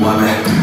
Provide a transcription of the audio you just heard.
One.